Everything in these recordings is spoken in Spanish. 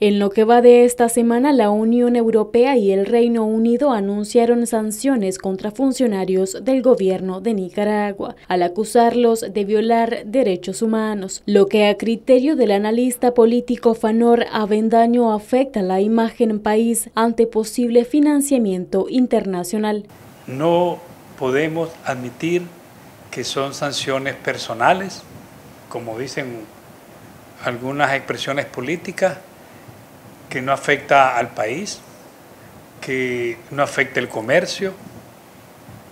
En lo que va de esta semana, la Unión Europea y el Reino Unido anunciaron sanciones contra funcionarios del gobierno de Nicaragua, al acusarlos de violar derechos humanos, lo que a criterio del analista político Fanor Avendaño afecta la imagen país ante posible financiamiento internacional. No podemos admitir que son sanciones personales, como dicen algunas expresiones políticas, que no afecta al país, que no afecta el comercio,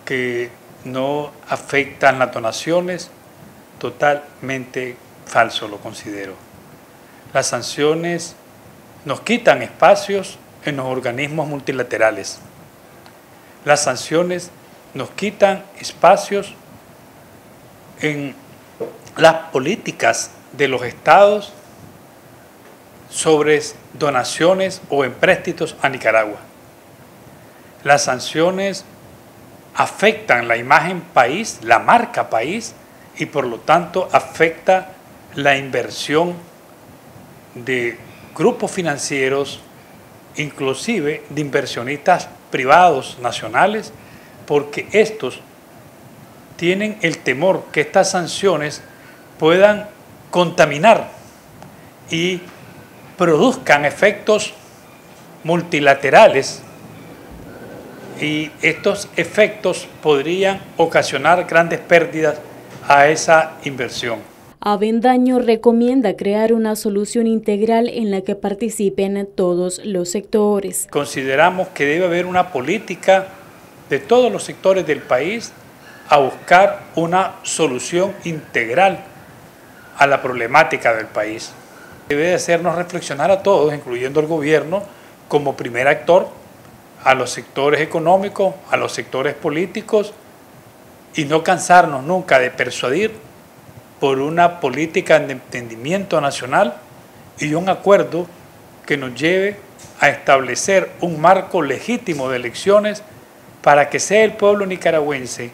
que no afectan las donaciones, totalmente falso lo considero. Las sanciones nos quitan espacios en los organismos multilaterales. Las sanciones nos quitan espacios en las políticas de los estados sobre donaciones o empréstitos a Nicaragua. Las sanciones afectan la imagen país, la marca país, y por lo tanto afecta la inversión de grupos financieros, inclusive de inversionistas privados nacionales, porque estos tienen el temor que estas sanciones puedan contaminar y produzcan efectos multilaterales y estos efectos podrían ocasionar grandes pérdidas a esa inversión. Avendaño recomienda crear una solución integral en la que participen todos los sectores. Consideramos que debe haber una política de todos los sectores del país a buscar una solución integral a la problemática del país. Debe hacernos reflexionar a todos, incluyendo al gobierno, como primer actor, a los sectores económicos, a los sectores políticos, y no cansarnos nunca de persuadir por una política de entendimiento nacional y un acuerdo que nos lleve a establecer un marco legítimo de elecciones para que sea el pueblo nicaragüense,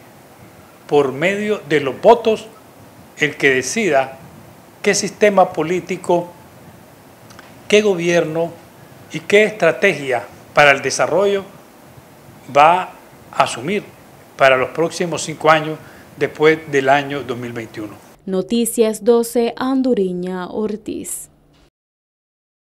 por medio de los votos, el que decida qué sistema político qué gobierno y qué estrategia para el desarrollo va a asumir para los próximos cinco años después del año 2021. Noticias 12 Anduriña Ortiz.